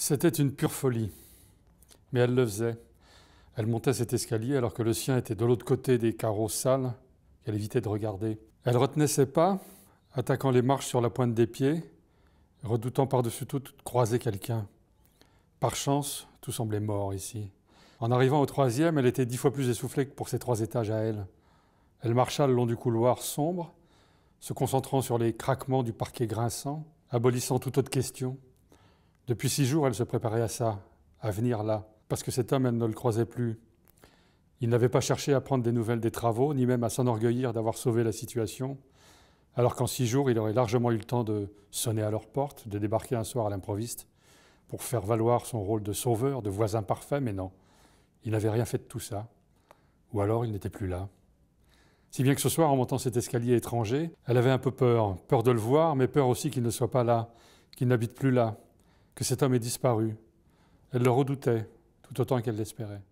C'était une pure folie. Mais elle le faisait. Elle montait cet escalier alors que le sien était de l'autre côté des carreaux sales qu'elle évitait de regarder. Elle retenait ses pas, attaquant les marches sur la pointe des pieds, redoutant par-dessus tout de croiser quelqu'un. Par chance, tout semblait mort ici. En arrivant au troisième, elle était dix fois plus essoufflée que pour ses trois étages à elle. Elle marcha le long du couloir sombre, se concentrant sur les craquements du parquet grinçant, abolissant toute autre question. Depuis six jours, elle se préparait à ça, à venir là, parce que cet homme, elle ne le croisait plus. Il n'avait pas cherché à prendre des nouvelles des travaux, ni même à s'enorgueillir d'avoir sauvé la situation, alors qu'en six jours, il aurait largement eu le temps de sonner à leur porte, de débarquer un soir à l'improviste, pour faire valoir son rôle de sauveur, de voisin parfait, mais non, il n'avait rien fait de tout ça. Ou alors il n'était plus là. Si bien que ce soir, en montant cet escalier étranger, elle avait un peu peur, peur de le voir, mais peur aussi qu'il ne soit pas là, qu'il n'habite plus là, que cet homme ait disparu. Elle le redoutait, tout autant qu'elle l'espérait.